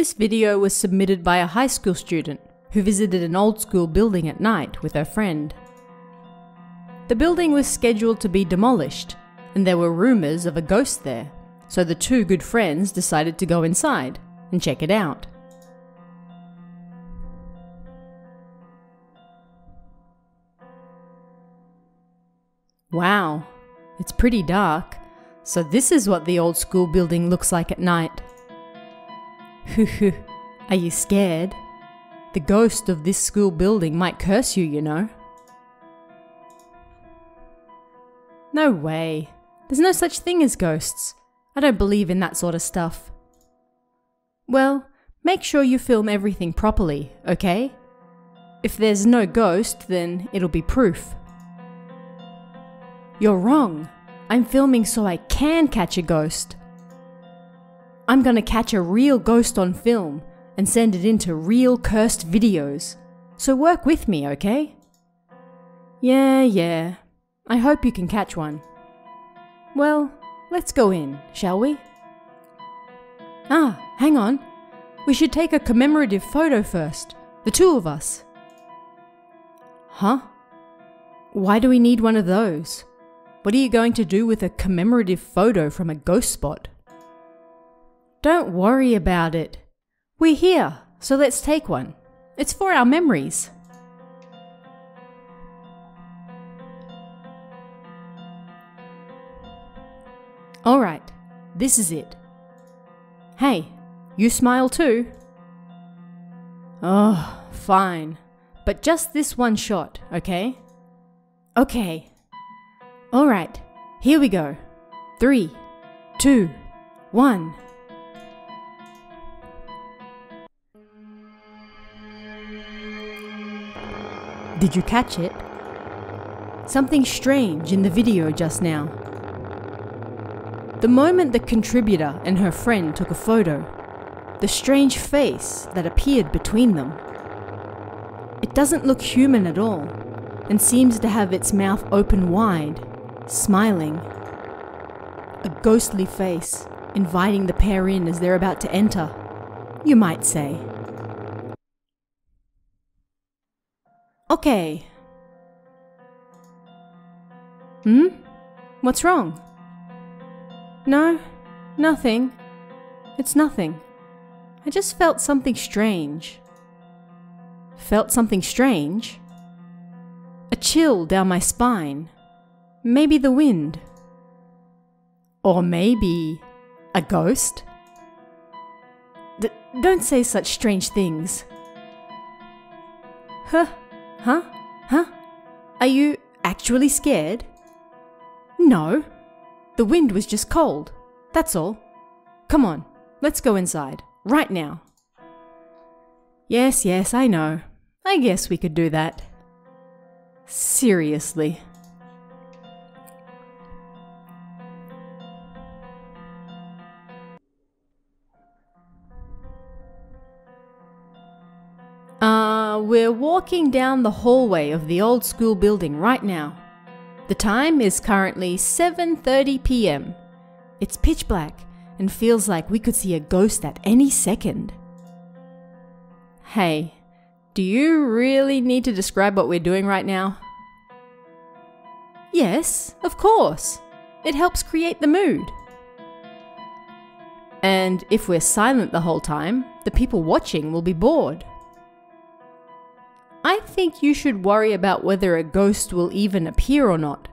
This video was submitted by a high school student who visited an old school building at night with her friend. The building was scheduled to be demolished, and there were rumours of a ghost there, so the two good friends decided to go inside and check it out. Wow, it's pretty dark, so this is what the old school building looks like at night. Are you scared? The ghost of this school building might curse you, you know. No way. There's no such thing as ghosts. I don't believe in that sort of stuff. Well, make sure you film everything properly, okay? If there's no ghost, then it'll be proof. You're wrong. I'm filming so I can catch a ghost. I'm gonna catch a real ghost on film and send it into real cursed videos. So work with me, okay? Yeah, yeah. I hope you can catch one. Well, let's go in, shall we? Ah, hang on. We should take a commemorative photo first. The two of us. Huh? Why do we need one of those? What are you going to do with a commemorative photo from a ghost spot? Don't worry about it. We're here, so let's take one. It's for our memories. Alright, this is it. Hey, you smile too? Oh, fine. But just this one shot, okay? Okay. Alright, here we go. Three, two, one. Did you catch it? Something strange in the video just now. The moment the contributor and her friend took a photo, the strange face that appeared between them. It doesn't look human at all and seems to have its mouth open wide smiling. A ghostly face, inviting the pair in as they're about to enter, you might say. Okay. Hmm? What's wrong? No, nothing. It's nothing. I just felt something strange. Felt something strange? A chill down my spine. Maybe the wind. Or maybe a ghost? D- don't say such strange things. Huh? Huh? Huh? Are you actually scared? No. The wind was just cold. That's all. Come on, let's go inside. Right now. Yes, yes, I know. I guess we could do that. Seriously. We're walking down the hallway of the old school building right now. The time is currently 7:30 p.m. It's pitch black and feels like we could see a ghost at any second. Hey, do you really need to describe what we're doing right now? Yes, of course. It helps create the mood. And if we're silent the whole time, the people watching will be bored. I think you should worry about whether a ghost will even appear or not,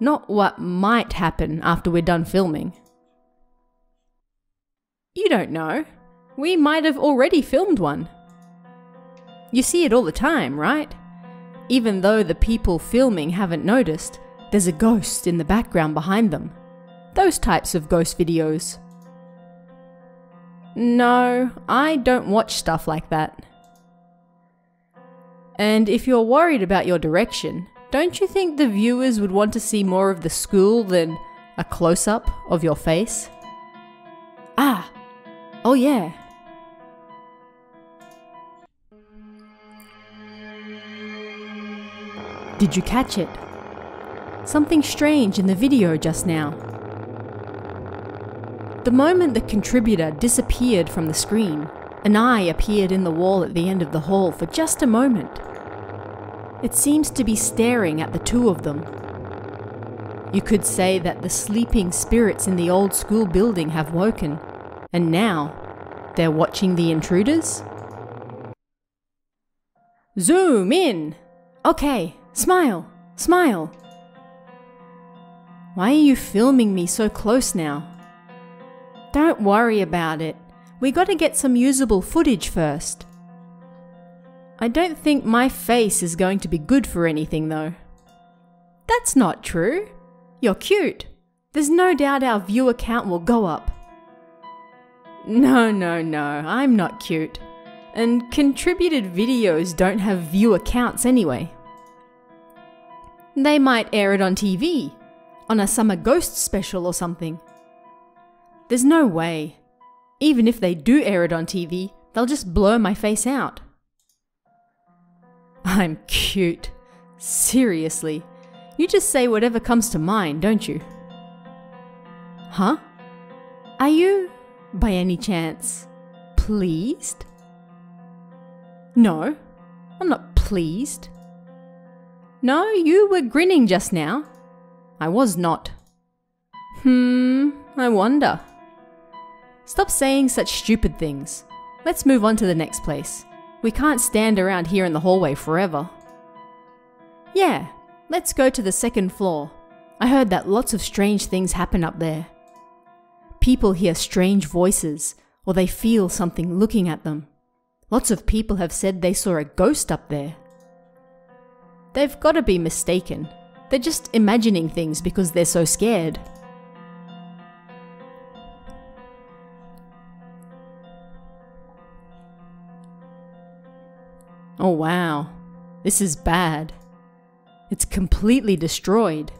not what might happen after we're done filming. You don't know. We might have already filmed one. You see it all the time, right? Even though the people filming haven't noticed, there's a ghost in the background behind them. Those types of ghost videos. No, I don't watch stuff like that. And if you're worried about your direction, don't you think the viewers would want to see more of the school than a close up of your face? Ah, oh yeah. Did you catch it? Something strange in the video just now. The moment the contributor disappeared from the screen An eye appeared in the wall at the end of the hall for just a moment. It seems to be staring at the two of them. You could say that the sleeping spirits in the old school building have woken, and now they're watching the intruders? Zoom in! Okay, smile, smile. Why are you filming me so close now? Don't worry about it. We gotta get some usable footage first. I don't think my face is going to be good for anything though. That's not true. You're cute. There's no doubt our viewer count will go up. No, no, no, I'm not cute. And contributed videos don't have viewer counts anyway. They might air it on TV, on a summer ghost special or something. There's no way. Even if they do air it on TV, they'll just blur my face out. I'm cute. Seriously. You just say whatever comes to mind, don't you? Huh? Are you, by any chance, pleased? No, I'm not pleased. No, you were grinning just now. I was not. Hmm, I wonder. Stop saying such stupid things. Let's move on to the next place. We can't stand around here in the hallway forever. Yeah, let's go to the second floor. I heard that lots of strange things happen up there. People hear strange voices, or they feel something looking at them. Lots of people have said they saw a ghost up there. They've got to be mistaken. They're just imagining things because they're so scared. Oh wow, this is bad. It's completely destroyed.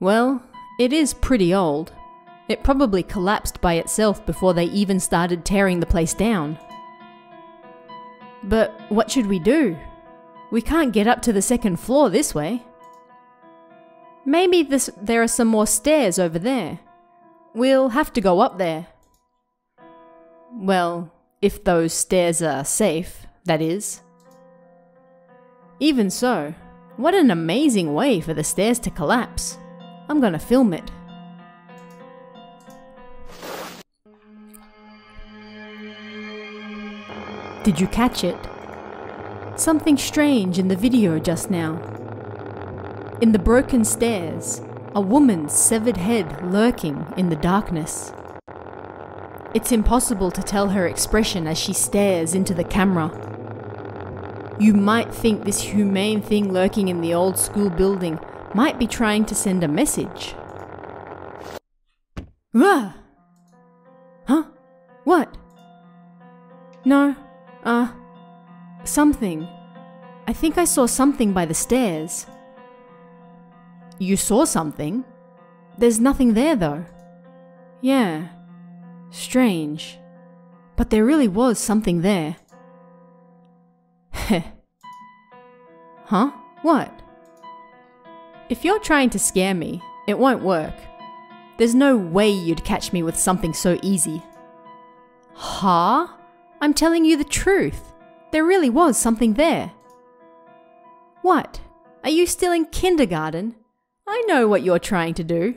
Well, it is pretty old. It probably collapsed by itself before they even started tearing the place down. But what should we do? We can't get up to the second floor this way. Maybe this, there are some more stairs over there. We'll have to go up there. Well, if those stairs are safe, that is. Even so, what an amazing way for the stairs to collapse. I'm gonna film it. Did you catch it? Something strange in the video just now. In the broken stairs, a woman's severed head lurking in the darkness. It's impossible to tell her expression as she stares into the camera. You might think this humane thing lurking in the old school building might be trying to send a message. Ah! Huh? What? No, uh, something. I think I saw something by the stairs. You saw something? There's nothing there though. Yeah. Strange. But there really was something there. Huh? What? If you're trying to scare me, it won't work. There's no way you'd catch me with something so easy. Huh? I'm telling you the truth. There really was something there. What? Are you still in kindergarten? I know what you're trying to do.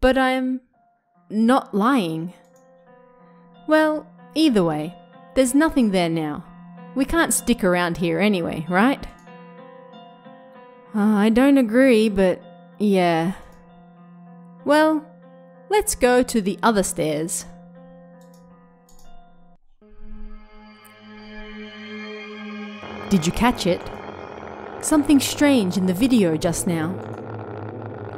But I'm not lying. Well, either way, there's nothing there now. We can't stick around here anyway, right? Uh, I don't agree, but yeah. Well, let's go to the other stairs. Did you catch it? Something strange in the video just now.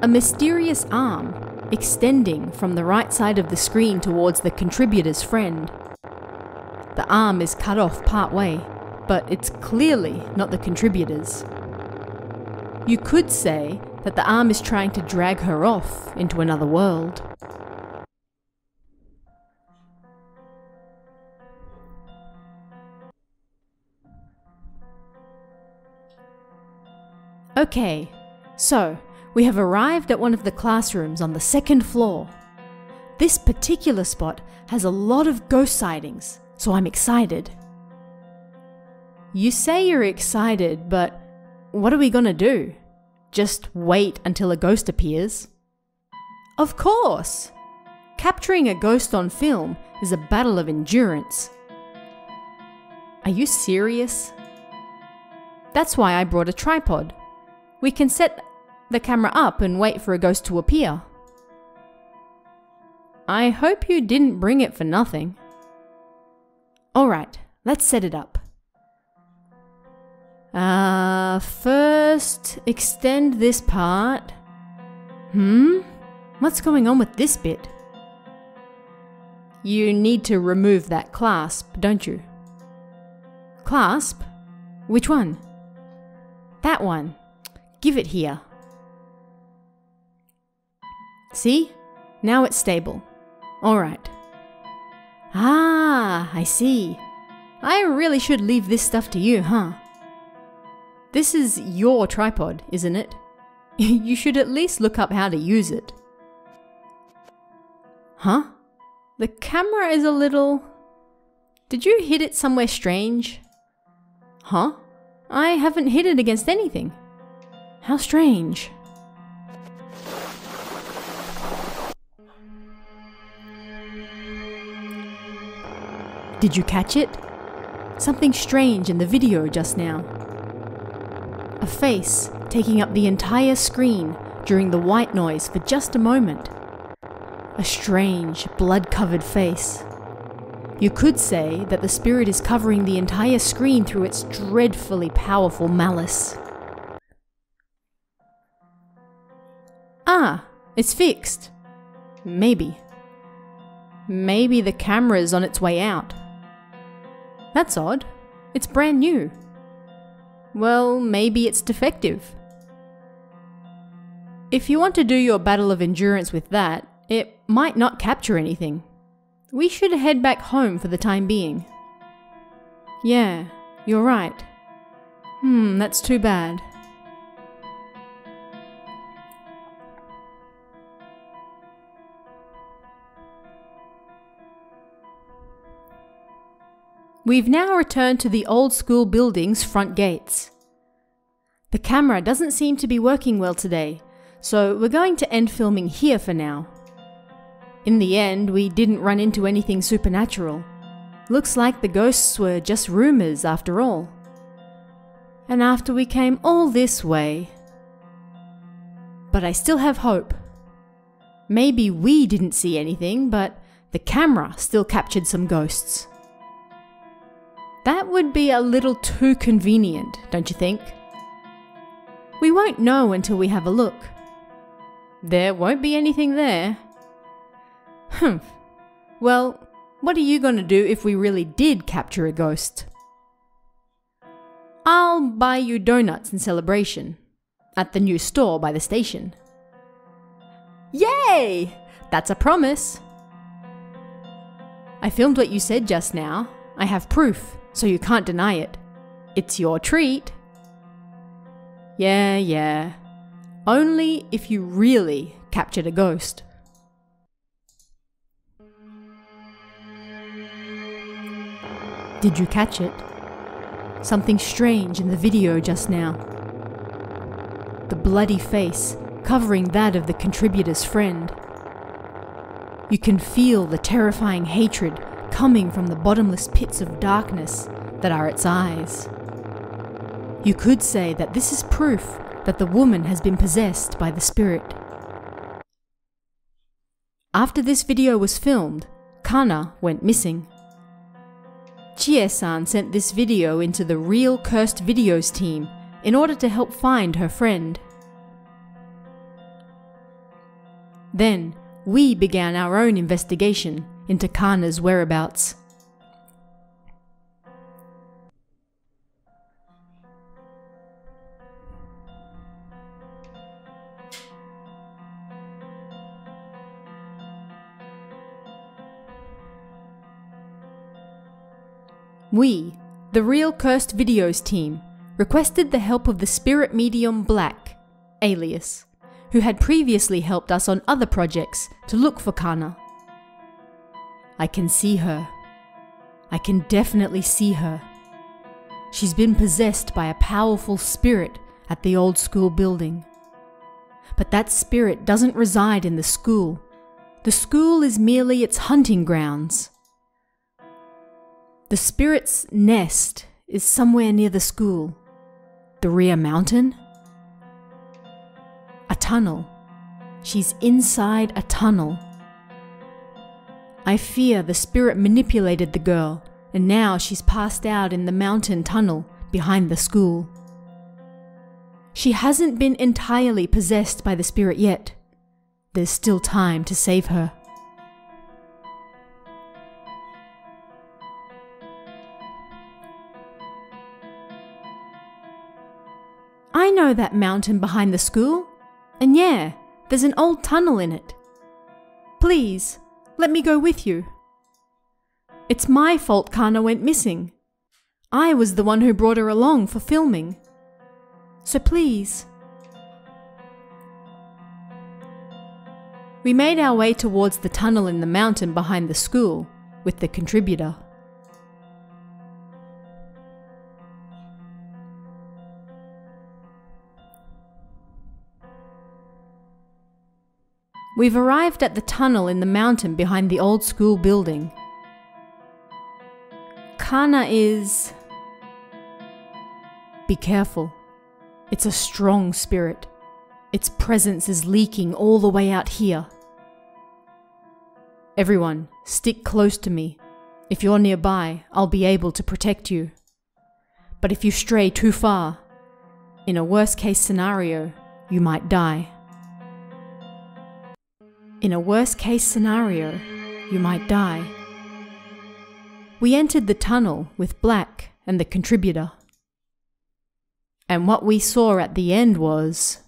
A mysterious arm extending from the right side of the screen towards the contributor's friend. The arm is cut off part way, but it's clearly not the contributor's. You could say that the arm is trying to drag her off into another world. Okay, so we have arrived at one of the classrooms on the second floor. This particular spot has a lot of ghost sightings, so I'm excited. You say you're excited, but what are we gonna do? Just wait until a ghost appears? Of course! Capturing a ghost on film is a battle of endurance. Are you serious? That's why I brought a tripod. We can set the camera up and wait for a ghost to appear. I hope you didn't bring it for nothing. Alright, let's set it up. Uh, first, extend this part. Hmm? What's going on with this bit? You need to remove that clasp, don't you? Clasp? Which one? That one. Give it here. See? Now it's stable. Alright. Ah, I see. I really should leave this stuff to you, huh? This is your tripod, isn't it? you should at least look up how to use it. Huh? The camera is a little... Did you hit it somewhere strange? Huh? I haven't hit it against anything. How strange. Did you catch it? Something strange in the video just now. A face taking up the entire screen during the white noise for just a moment. A strange, blood covered face. You could say that the spirit is covering the entire screen through its dreadfully powerful malice. Ah, it's fixed. Maybe. Maybe the camera's on its way out. That's odd. It's brand new. Well, maybe it's defective. If you want to do your battle of endurance with that, it might not capture anything. We should head back home for the time being. Yeah, you're right. Hmm, that's too bad. We've now returned to the old school building's front gates. The camera doesn't seem to be working well today, so we're going to end filming here for now. In the end, we didn't run into anything supernatural. Looks like the ghosts were just rumours after all. And after we came all this way. But I still have hope. Maybe we didn't see anything, but the camera still captured some ghosts. That would be a little too convenient, don't you think? We won't know until we have a look. There won't be anything there. Humph. Well, what are you going to do if we really did capture a ghost? I'll buy you donuts in celebration at the new store by the station. Yay! That's a promise. I filmed what you said just now. I have proof so you can't deny it. It's your treat. Yeah, yeah. Only if you really captured a ghost. Did you catch it? Something strange in the video just now. The bloody face covering that of the contributor's friend. You can feel the terrifying hatred coming from the bottomless pits of darkness that are its eyes. You could say that this is proof that the woman has been possessed by the spirit. After this video was filmed, Kana went missing. Chie-san sent this video into the Real Cursed Videos team in order to help find her friend. Then, we began our own investigation into Kana's whereabouts. We, the Real Cursed Videos team, requested the help of the spirit medium Black, alias, who had previously helped us on other projects to look for Kana. I can see her. I can definitely see her. She's been possessed by a powerful spirit at the old school building. But that spirit doesn't reside in the school. The school is merely its hunting grounds. The spirit's nest is somewhere near the school. The rear mountain? A tunnel. She's inside a tunnel. I fear the spirit manipulated the girl, and now she's passed out in the mountain tunnel behind the school. She hasn't been entirely possessed by the spirit yet. There's still time to save her. I know that mountain behind the school. And yeah, there's an old tunnel in it. Please, let me go with you. It's my fault Kana went missing. I was the one who brought her along for filming. So please. We made our way towards the tunnel in the mountain behind the school with the contributor. We've arrived at the tunnel in the mountain behind the old school building. Kana is. Be careful. It's a strong spirit. Its presence is leaking all the way out here. Everyone, stick close to me. If you're nearby, I'll be able to protect you. But if you stray too far, in a worst case scenario, you might die. In a worst case scenario, you might die. We entered the tunnel with Black and the contributor. And what we saw at the end was.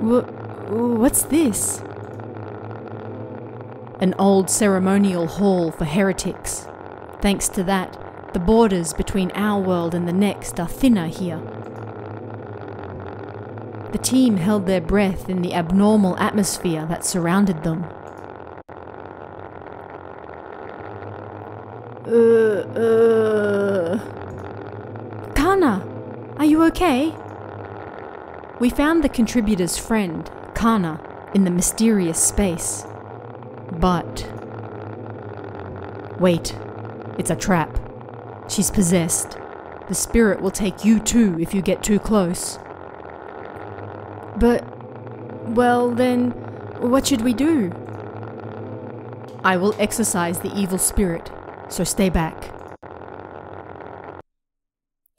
What's this? An old ceremonial hall for heretics. Thanks to that, the borders between our world and the next are thinner here. The team held their breath in the abnormal atmosphere that surrounded them. Uh, uh. Kana, are you okay? We found the contributor's friend, Kana, in the mysterious space. But. Wait, it's a trap. She's possessed. The spirit will take you too if you get too close. But, well, then, what should we do? I will exorcise the evil spirit, so stay back.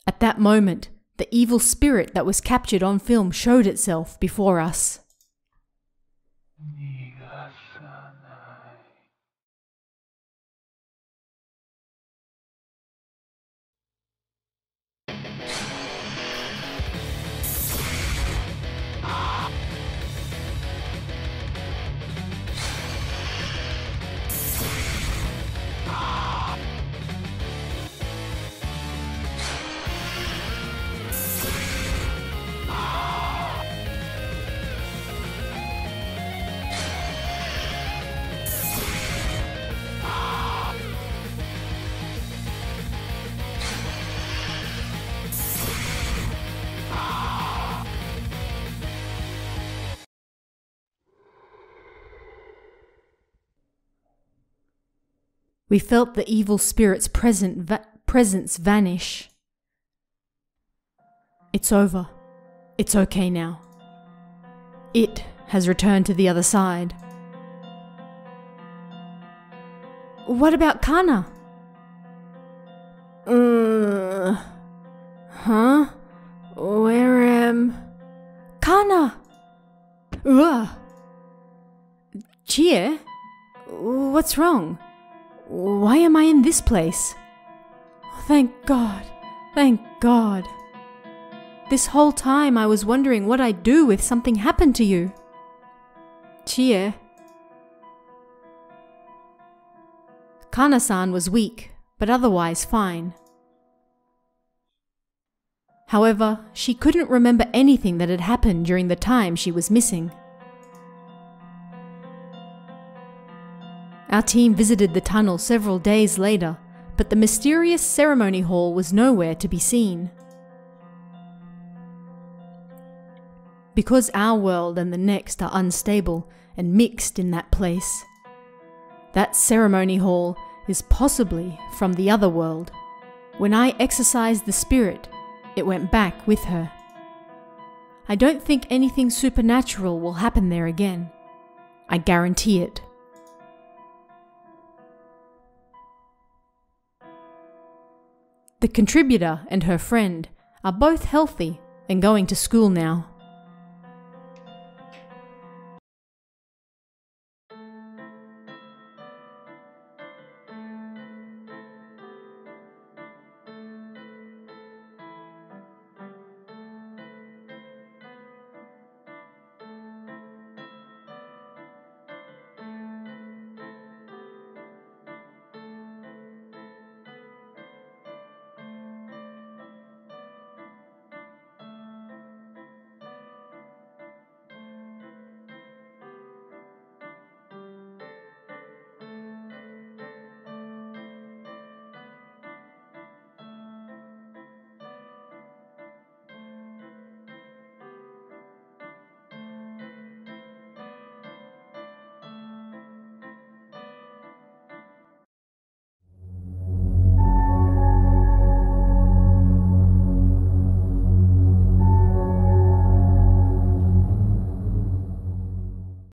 At that moment, the evil spirit that was captured on film showed itself before us. We felt the evil spirit's present va presence vanish. It's over. It's okay now. It has returned to the other side. What about Kana? Uh, huh? Where am... Kana! Ugh! Chie? What's wrong? Why am I in this place? Thank God. Thank God. This whole time I was wondering what I'd do if something happened to you. Chie. Kana-san was weak, but otherwise fine. However, she couldn't remember anything that had happened during the time she was missing. Our team visited the tunnel several days later, but the mysterious ceremony hall was nowhere to be seen. Because our world and the next are unstable and mixed in that place, that ceremony hall is possibly from the other world. When I exorcised the spirit, it went back with her. I don't think anything supernatural will happen there again. I guarantee it. The contributor and her friend are both healthy and going to school now.